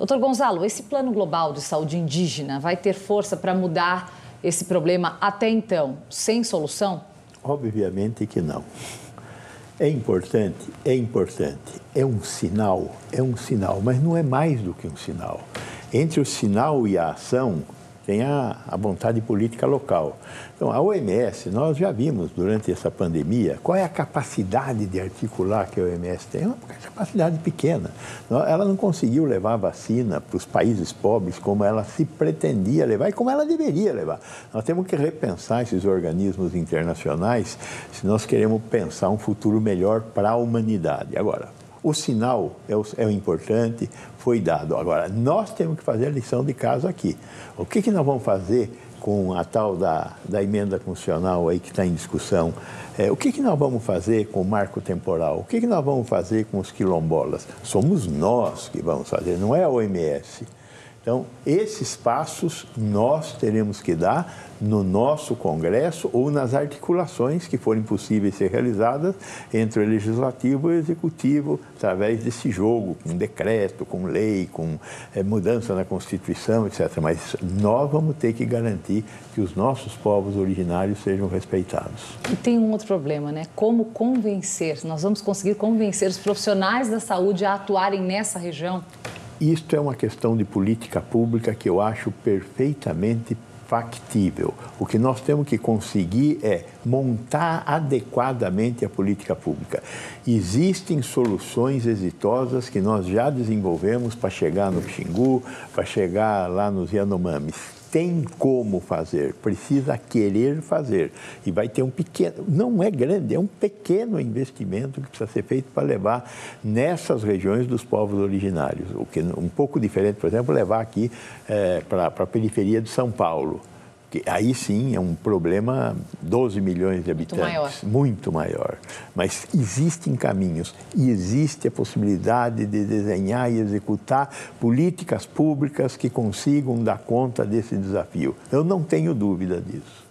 Doutor Gonzalo, esse plano global de saúde indígena vai ter força para mudar esse problema até então, sem solução? Obviamente que não. É importante, é importante, é um sinal, é um sinal, mas não é mais do que um sinal. Entre o sinal e a ação tem a, a vontade política local. Então, a OMS, nós já vimos durante essa pandemia qual é a capacidade de articular que a OMS tem. É uma capacidade pequena. Ela não conseguiu levar vacina para os países pobres como ela se pretendia levar e como ela deveria levar. Nós temos que repensar esses organismos internacionais se nós queremos pensar um futuro melhor para a humanidade. Agora, o sinal é o, é o, importante, foi dado. Agora, nós temos que fazer a lição de casa aqui. O que, que nós vamos fazer com a tal da, da emenda constitucional aí que está em discussão? É, o que, que nós vamos fazer com o marco temporal? O que, que nós vamos fazer com os quilombolas? Somos nós que vamos fazer, não é a OMS. Então, esses passos nós teremos que dar no nosso Congresso ou nas articulações que forem possíveis ser realizadas entre o Legislativo e o Executivo, através desse jogo, com decreto, com lei, com é, mudança na Constituição, etc. Mas nós vamos ter que garantir que os nossos povos originários sejam respeitados. E tem um outro problema, né? Como convencer? Nós vamos conseguir convencer os profissionais da saúde a atuarem nessa região? Isto é uma questão de política pública que eu acho perfeitamente factível. O que nós temos que conseguir é montar adequadamente a política pública. Existem soluções exitosas que nós já desenvolvemos para chegar no Xingu, para chegar lá nos Yanomamis tem como fazer, precisa querer fazer. E vai ter um pequeno, não é grande, é um pequeno investimento que precisa ser feito para levar nessas regiões dos povos originários. O que um pouco diferente, por exemplo, levar aqui é, para a periferia de São Paulo que aí sim é um problema 12 milhões de habitantes, muito maior. muito maior. Mas existem caminhos e existe a possibilidade de desenhar e executar políticas públicas que consigam dar conta desse desafio. Eu não tenho dúvida disso.